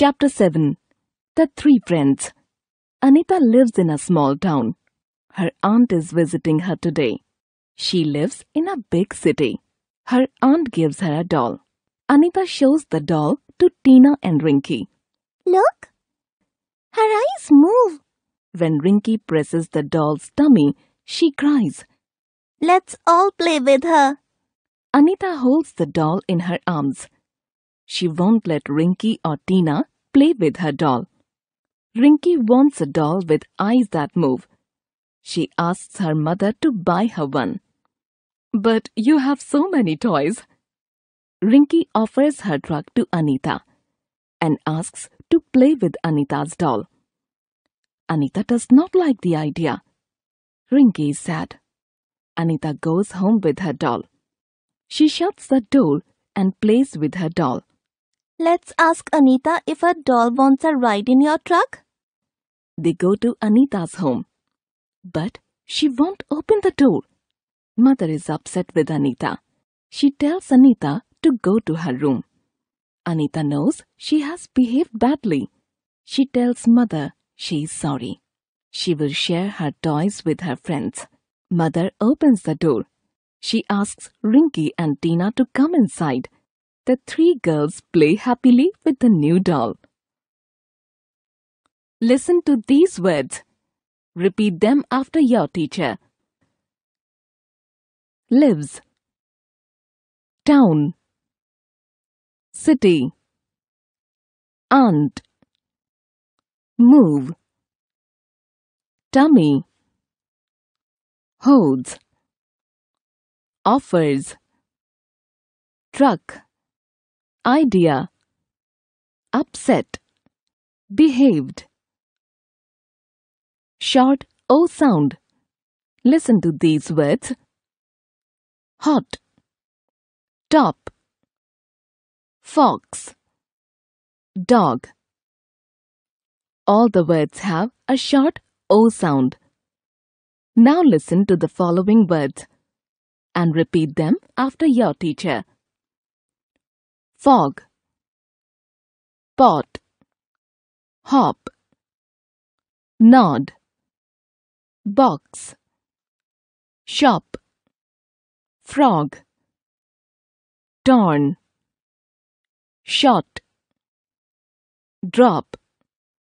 Chapter 7 The Three Friends Anita lives in a small town. Her aunt is visiting her today. She lives in a big city. Her aunt gives her a doll. Anita shows the doll to Tina and Rinky. Look! Her eyes move. When Rinky presses the doll's tummy, she cries. Let's all play with her. Anita holds the doll in her arms. She won't let Rinky or Tina play with her doll. Rinky wants a doll with eyes that move. She asks her mother to buy her one. But you have so many toys. Rinky offers her truck to Anita and asks to play with Anita's doll. Anita does not like the idea. Rinky is sad. Anita goes home with her doll. She shuts the door and plays with her doll. Let's ask Anita if her doll wants a ride in your truck. They go to Anita's home. But she won't open the door. Mother is upset with Anita. She tells Anita to go to her room. Anita knows she has behaved badly. She tells mother she is sorry. She will share her toys with her friends. Mother opens the door. She asks Rinky and Tina to come inside. The three girls play happily with the new doll. Listen to these words. Repeat them after your teacher. Lives. Town. City. Aunt. Move. Tummy. Holds. Offers. Truck. Idea. Upset. Behaved. Short O sound. Listen to these words. Hot. Top. Fox. Dog. All the words have a short O sound. Now listen to the following words and repeat them after your teacher. Fog. Pot. Hop. Nod. Box. Shop. Frog. Torn. Shot. Drop.